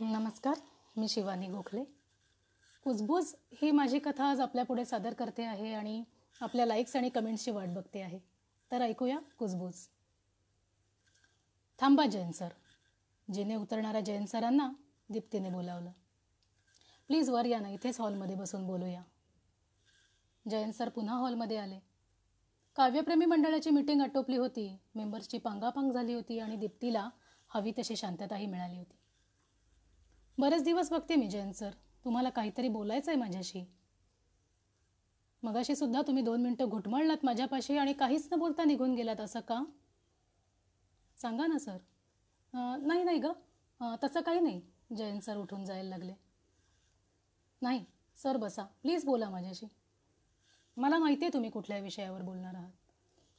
नमस्कार मी शिवानी गोखले. कुजबूज ही माझी कथा आज आपल्यापुढे सादर करते आहे आणि आपल्या लाईक्स आणि कमेंट्सची वाट बघते आहे. तर ऐकूया कुजबूज. थांबा जैन सर. जिने उतरणाऱ्या जैन सरांना दीप्तीने बोलावलं. प्लीज वर या ना इथेच हॉलमध्ये बसून बोलूया. जयंत सर पुन्हा हॉलमध्ये आले. काव्यप्रेमी मंडळाची मीटिंग आटोपली होती. मेंबर्सची पांगापांग झाली होती आणि दीप्तीला हवी तशी शांतताही मिळाली होती. बरेच दिवस बघते मी जयंत सर. तुम्हाला काहीतरी बोलायचं आहे माझ्याशी. मगाशी सुद्धा तुम्ही दोन मिनटं घुटमळलात माझ्यापाशी आणि काहीच न बोलता निघून गेलात असं का? सांगा ना सर. नाही नाही गं. तसं काही नाही जयंत सर उठून जायला लागले. नाही सर बसा. प्लीज बोला माझ्याशी. मला माहिती आहे तुम्ही कुठल्या विषयावर बोलणार आहात.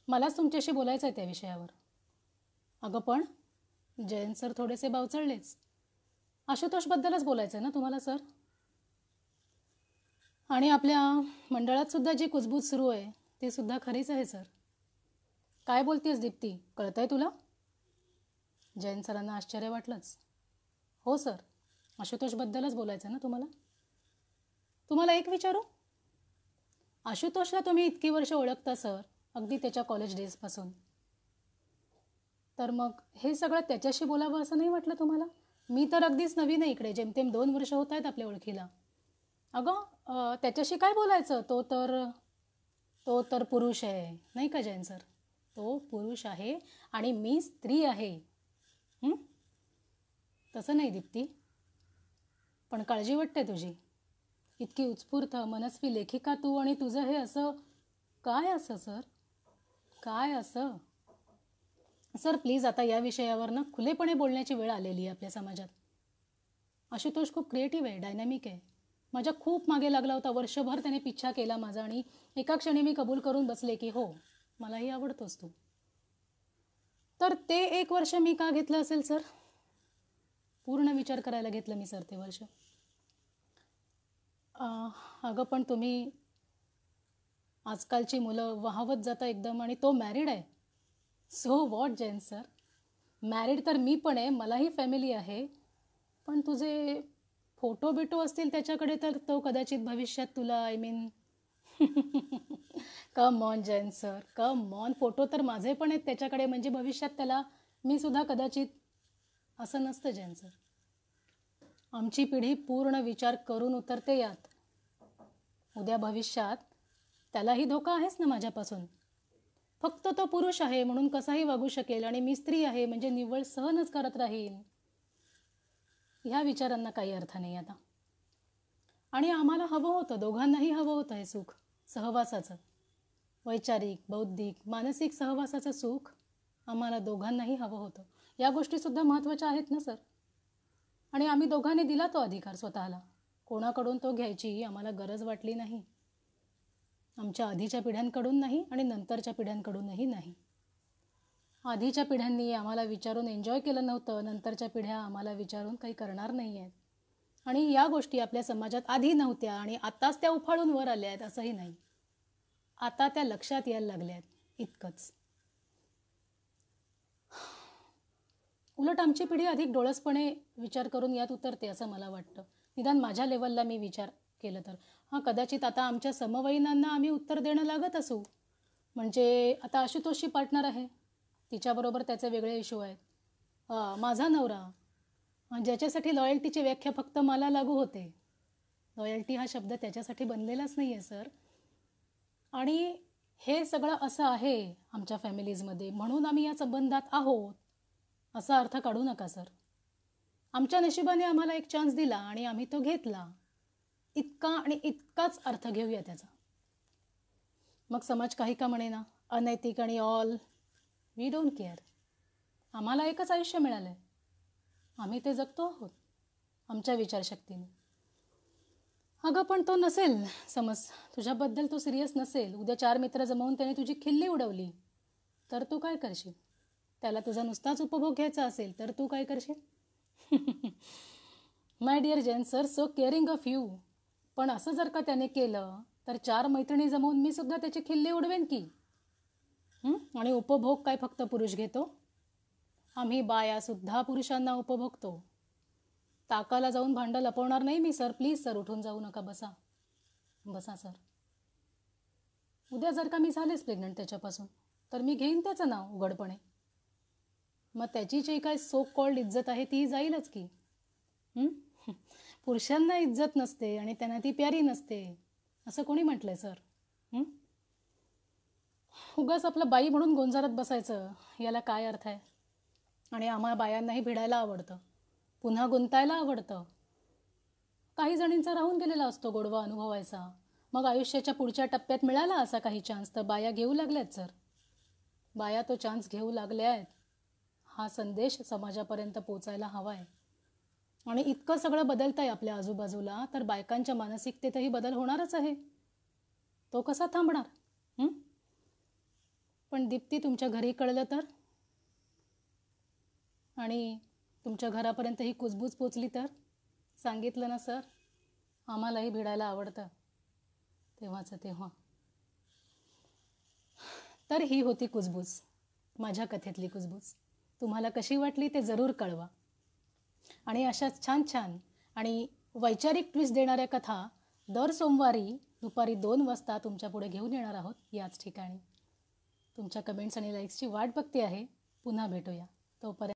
मलाच तुमच्याशी बोलायचं आहे त्या विषयावर. अगं पण जयंत सर थोडेसे बावचळलेच. आशुतोषबद्दलच बोलायचं आहे ना तुम्हाला सर? आणि आपल्या मंडळात सुद्धा जी कुजबूज सुरू आहे ती सुद्धा खरीच आहे सर. काय बोलतेस दीप्ती? कळतंय तुला? जैन सरांना आश्चर्य वाटलंच. हो सर. आशुतोषबद्दलच बोलायचं आहे ना तुम्हाला? तुम्हाला एक विचारू? आशुतोषला तुम्ही इतकी वर्ष ओळखता सर अगदी त्याच्या कॉलेज डेजपासून तर मग हे सगळं त्याच्याशी बोलावं असं नाही वाटलं तुम्हाला? मी तर अगदीच नवीन आहे इकडे. जेमतेम दोन वर्ष होत आहेत आपल्या ओळखीला. अगं त्याच्याशी काय बोलायचं? तो तर तो तर पुरुष आहे नाही का जैन सर? तो पुरुष आहे आणि मी स्त्री आहे. तसं नाही दीप्ती. पण काळजी वाटते तुझी. इतकी उत्स्फूर्त मनस्वी लेखिका तू आणि तुझं हे असं काय असं सर? काय असं? सर प्लीज आता या विषयावर ना खुलेपणे बोलण्याची वेळ आलेली आहे आपल्या समाजात. आशुतोष खूप क्रिएटिव्ह आहे डायनॅमिक आहे. माझ्या खूप मागे लागला होता वर्षभर त्याने पिच्छा केला माझा आणि एका क्षणी मी कबूल करून बसले की हो मलाही आवडतोस तू. तर ते एक वर्ष मी का घेतलं असेल सर? पूर्ण विचार करायला घेतलं मी सर ते वर्ष. अगं पण तुम्ही आजकालची मुलं वाहवत जाता एकदम आणि तो मॅरिड आहे. So what Jain sir married तर मी पण आहे मलाही फॅमिली आहे. पण तुझे फोटो बिटो असतील त्याच्याकडे तर तो कदाचित भविष्यात तुला I mean come on Jain sir come on photo तर माझे पण आहेत त्याच्याकडे म्हणजे भविष्यात त्याला मी सुद्धा कदाचित असं नसतं जैन सर आमची पिढी पूर्ण विचार करून उतरते यात. उद्या भविष्यात त्यालाही धोका आहेच ना माझ्यापासून. फक्त तो पुरुष आहे म्हणून कसाही वागू शकेल आणि मी स्त्री आहे म्हणजे निव्वळ सहनच करत राहील ह्या विचारांना काही अर्थ नाही आता. आणि आम्हाला हवं होतं दोघांनाही हवं होतं हे सुख सहवासाचं. वैचारिक बौद्धिक मानसिक सहवासाचं सुख आम्हाला दोघांनाही हवं होतं. या गोष्टीसुद्धा महत्त्वाच्या आहेत ना सर? आणि आम्ही दोघांनी दिला तो अधिकार स्वतःला. कोणाकडून तो घ्यायची आम्हाला गरज वाटली नाही. आमच्या आधीच्या पिढ्यांकडून नाही आणि नंतरच्या पिढ्यांकडूनही नाही. आधीच्या पिढ्यांनी आम्हाला विचारून एन्जॉय केलं नव्हतं नंतरच्या पिढ्या आम्हाला विचारून काही करणार नाही आहेत आणि या गोष्टी आपल्या समाजात आधी नव्हत्या आणि आत्ताच त्या उफाळून वर आल्या आहेत असंही नाही. आता त्या लक्षात यायला लागल्या आहेत इतकंच. उलट आमची पिढी अधिक डोळसपणे विचार करून यात उतरते असं मला वाटतं. निदान माझ्या लेवलला मी विचार केलं तर. हां कदाचित आता आमच्या समवयीनांना आम्ही उत्तर देणं लागत असू. म्हणजे आता आशुतोषी पार्टनर आहे. तिच्याबरोबर त्याचे वेगळे इशू आहेत. माझा नवरा. ज्याच्यासाठी लॉयल्टीची व्याख्या फक्त मला लागू होते. लॉयल्टी हा शब्द त्याच्यासाठी बनलेलाच नाही आहे सर आणि हे सगळं असं आहे आमच्या फॅमिलीजमध्ये म्हणून आम्ही या संबंधात आहोत. असा अर्थ काढू नका सर आमच्या नशिबाने आम्हाला एक चान्स दिला आणि आम्ही तो घेतला. इतका आणि इतकाच अर्थ घेऊया त्याचा. मग समाज काही का म्हणेना अनैतिक आणि ऑल वी डोंट केअर आम्हाला एकच आयुष्य मिळालं आहे आम्ही ते जगतो आहोत आमच्या विचारशक्तीने. अगं पण तो नसेल समज तुझ्याबद्दल तो सिरियस नसेल. उद्या चार मित्र जमवून त्याने तुझी खिल्ली उडवली. तर तू काय करशील? त्याला तुझा नुसताच उपभोग घ्यायचा असेल तर तू काय करशील? My dear Jain sir so caring of you पण असं जर का त्याने केलं तर चार मैत्रिणी जमवून मी सुद्धा त्याची खिल्ली उडवेन की? आणि उपभोग काय फक्त पुरुष घेतो? आम्ही बाया सुद्धा पुरुषांना उपभोगतो. ताकाला जाऊन भांडं लपवणार नाही मी सर. प्लीज सर उठून जाऊ नका. बसा. बसा सर. उद्या जर का मी झालेच प्रेग्नंट त्याच्यापासून तर मी घेईन त्याचं नाव उघडपणे. मग त्याची जी काय सो कॉल्ड इज्जत आहे ती जाईलच की? पुरुषांना इज्जत नसते आणि त्यांना ती प्यारी नसते. असं कोणी म्हटलंय सर? उगाच आपलं बाई म्हणून गोंजारत बसायचं याला काय अर्थ आहे? आणि आम्हा बायांनाही भिडायला आवडतं. पुन्हा गुंतायला आवडतं. काही जणींचा राहून गेलेला असतो गोडवा अनुभवायचा. मग आयुष्याच्या पुढच्या टप्प्यात मिळाला असा काही चान्स तर बाया घेऊ लागल्यात सर. बाया तो चान्स घेऊ लागल्या आहेत. हा संदेश समाजापर्यंत पोचायला हवा आहे आणि इतकं सगळं बदलत आहे आपल्या आजूबाजूला तर बायकांच्या मानसिकतेतही बदल होणारच आहे. तो कसा थांबणार? पण दीप्ती तुमच्या घरी कळलं तर? आणि तुमच्या घरापर्यंत ही कुजबूज पोचली तर? सांगितलं ना सर? आम्हालाही भिडायला आवडतं. तेव्हाचं तेव्हा. तर ही होती कुजबूज. माझ्या कथेतली कुजबूज. तुम्हाला कशी वाटली ते जरूर कळवा. आणि अशा छान छान आणि वैचारिक ट्विस्ट देणाऱ्या कथा दर सोमवारी दुपारी दोन वाजता तुमच्यापुढे घेऊन येणार आहोत याच ठिकाणी. तुमच्या कमेंट्स आणि लाईक्सची वाट बघते आहे. पुन्हा भेटूया. तोपर्यंत